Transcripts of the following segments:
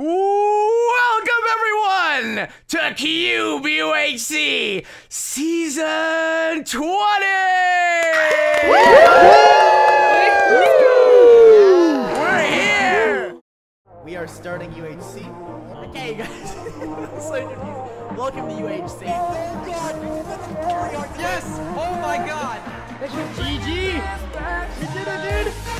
Welcome everyone to Cube UHC Season 20! We're here! We are starting UHC. Okay, guys. so confused. Welcome to UHC. Oh God! Yes! Oh my God! GG! You did it, dude!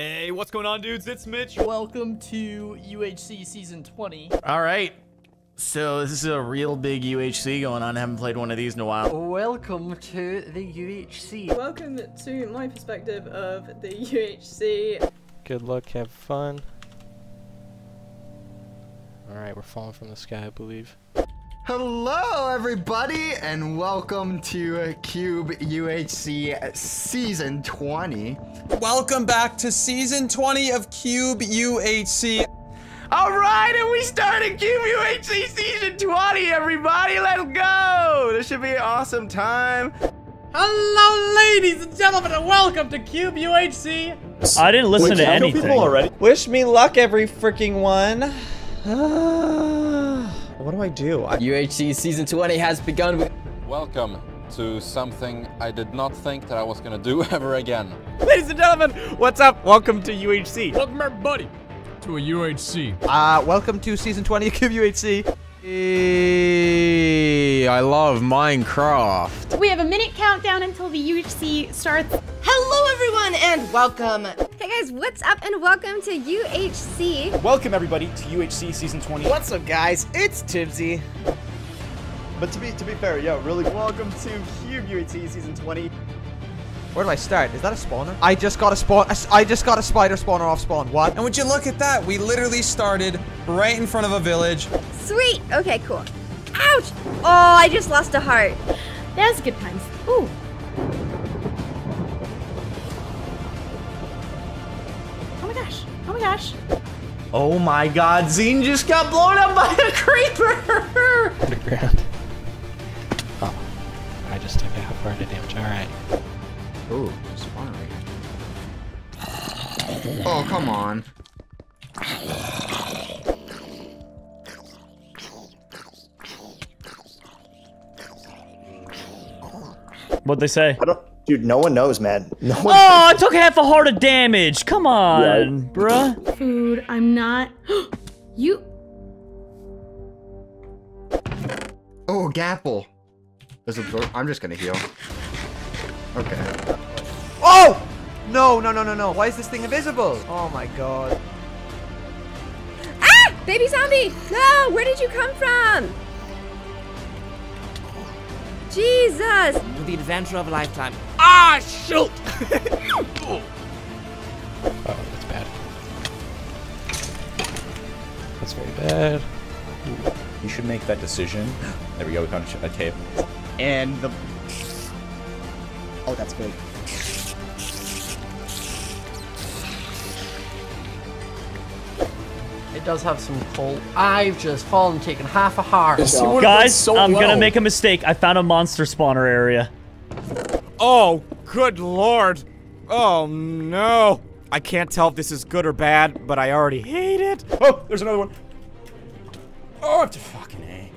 Hey, what's going on, dudes? It's Mitch. Welcome to UHC Season 20. Alright, so this is a real big UHC going on. I haven't played one of these in a while. Welcome to the UHC. Welcome to my perspective of the UHC. Good luck, have fun. Alright, we're falling from the sky, I believe. Hello, everybody, and welcome to Cube UHC Season 20. Welcome back to season 20 of Cube UHC. Alright, and we started Cube UHC Season 20, everybody! Let's go! This should be an awesome time. Hello, ladies and gentlemen, and welcome to Cube UHC. I didn't listen to anything. already. Wish me luck, every freaking one. Ah. What do I do? I UHC Season 20 has begun. Welcome to something I did not think that I was gonna do ever again. Ladies and gentlemen, what's up? Welcome to UHC. Welcome everybody to a UHC. uh, welcome to season 20 of Cube UHC. I love Minecraft. We have a minute countdown until the UHC starts. Hello, everyone, and welcome. Hey guys, what's up, and welcome to UHC. Welcome, everybody, to UHC Season 20. What's up, guys? It's Tibsy. But to be to be fair, yo, really welcome to Cube UHC Season 20. Where do I start? Is that a spawner? I just got a spawn. I s- I just got a spider spawner off spawn. What? And would you look at that? We literally started right in front of a village. Sweet. Okay, cool. Ouch! Oh, I just lost a heart. That was good times. Ooh. Gosh. Oh my gosh. Oh my god, Zine just got blown up by a creeper! Underground. Oh. I just took a half heart of damage. Alright. Ooh, spawn right here. Oh, come on. What'd they say? I don't, dude, no one knows, man. No one. Oh, I took half a heart of damage. Come on, bruh. Food. I'm not. you. Oh, Gapple. There's a. I'm just gonna heal. Okay. Oh! No, no, no, no, no. Why is this thing invisible? Oh my god. Ah! Baby zombie! No! Where did you come from? Jesus! The adventure of a lifetime. Ah, shoot! oh, that's bad. That's very bad. You should make that decision. There we go, we found a, a cave. And the. Oh, that's good. It does have some coal. I've just fallen, taken half a heart. Guys, I'm gonna make a mistake. I found a monster spawner area. Oh, good lord. Oh, no. I can't tell if this is good or bad, but I already hate it. Oh, there's another one. Oh, it's a fucking A.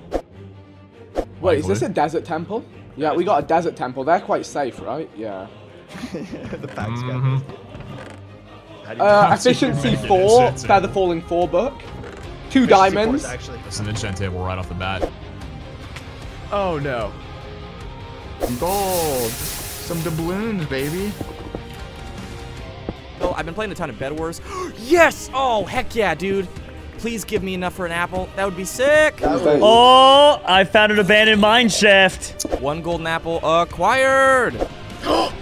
Wait, is this a desert temple? Yeah, we got a desert temple. They're quite safe, right? Yeah. the facts Mm-hmm. Uh, efficiency four, feather falling four book, two diamonds. actually. That's an enchant table right off the bat. Oh no. Gold. Some doubloons, baby. Oh, I've been playing a ton of Bed Wars. yes! Oh, heck yeah, dude. Please give me enough for an apple. That would be sick. Oh, I found an abandoned mine shaft. One golden apple acquired.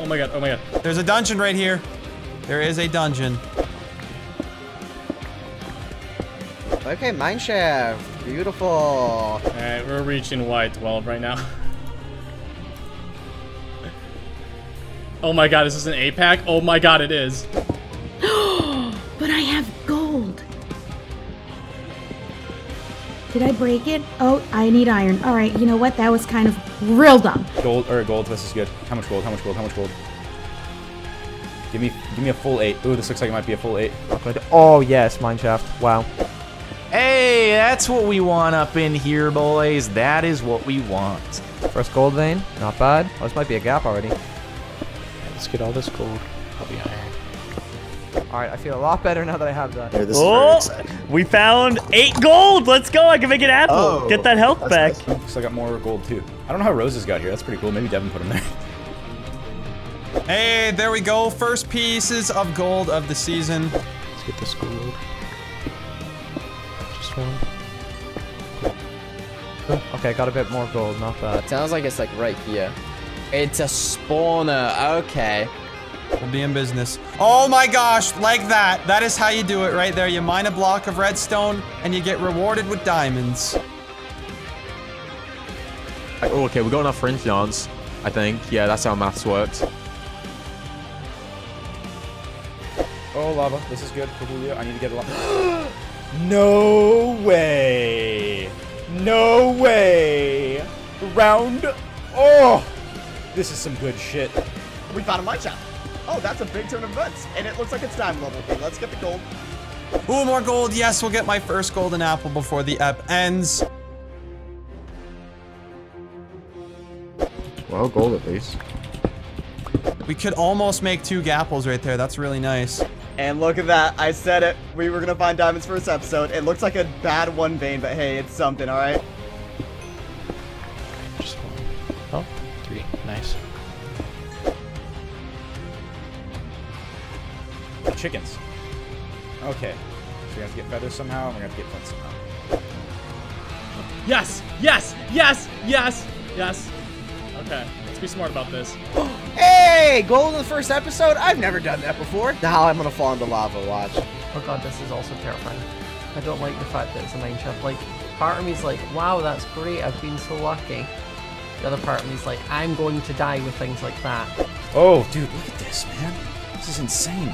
Oh my god, oh my god. There's a dungeon right here. There is a dungeon. Okay, mine shaft. Beautiful. Alright, we're reaching Y12 right now. oh my god, is this an 8 pack? Oh my god, it is. but I have gold. Did I break it? Oh, I need iron. All right, you know what? That was kind of real dumb. Gold or gold. This is good. How much gold? How much gold? How much gold? Give me, give me a full eight. Ooh, this looks like it might be a full eight. Oh yes, mineshaft. Wow. Hey, that's what we want up in here, boys. That is what we want. First gold vein, not bad. Oh, this might be a gap already. Let's get all this gold. Probably iron. All right, I feel a lot better now that I have that. oh, we found eight gold. Let's go. I can make an apple. Oh, Get that health back. Looks like I got more gold too. I don't know how roses got here. That's pretty cool. Maybe Devin put them there. Hey, there we go. First pieces of gold of the season. Let's get this gold. Just one. Okay, I got a bit more gold. Not bad. Sounds like it's like right here. It's a spawner. Okay. We'll be in business. Oh my gosh, like that. That is how you do it right there. You mine a block of redstone and you get rewarded with diamonds. Oh, okay, we got enough for influence. I think. Yeah, that's how maths works. Oh, lava. This is good for Julio. I need to get a lot. no way. No way. Round. Oh, this is some good shit. We found a mine shaft. Oh, that's a big turn of events. And it looks like it's time level. Okay, let's get the gold. Ooh, more gold. Yes, we'll get my first golden apple before the ep ends. Well, gold at least. We could almost make two gapples right there. That's really nice. And look at that. I said it. We were going to find diamonds for this episode. It looks like a bad one vein, but hey, it's something, all right? Chickens. Okay. So we have to get feathers somehow, and we're gonna have to get flint somehow. Yes! Yes! Yes! Yes! Yes! Okay, let's be smart about this. Hey, gold in the first episode? I've never done that before. Now I'm gonna fall into lava, watch. Oh god, this is also terrifying. I don't like the fact that it's a mine shaft. Like, part of me's like, wow, that's great, I've been so lucky. The other part of me's like, I'm going to die with things like that. Oh, dude, look at this, man. This is insane.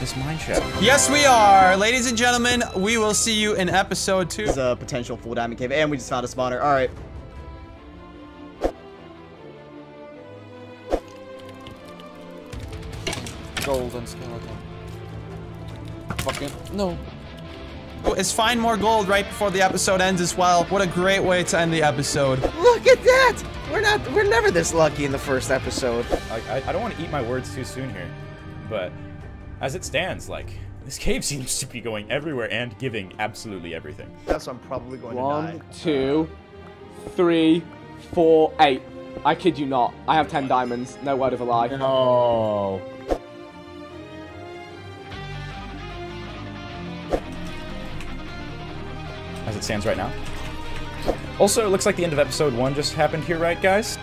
This mine shaft. Yes, we are. Ladies and gentlemen, we will see you in episode two. This is a potential full diamond cave, and we just found a spawner. All right. Golden skeleton. Fucking no. Let's find more gold right before the episode ends as well. What a great way to end the episode. Look at that! We're not, we're never this lucky in the first episode. Like, I, I don't want to eat my words too soon here, but as it stands, like, this cave seems to be going everywhere and giving absolutely everything. That's what I'm probably going to One, die. two, three, four, eight. I kid you not. I have ten diamonds. No word of a lie. No. As it stands right now. Also, it looks like the end of episode one just happened here, right, guys?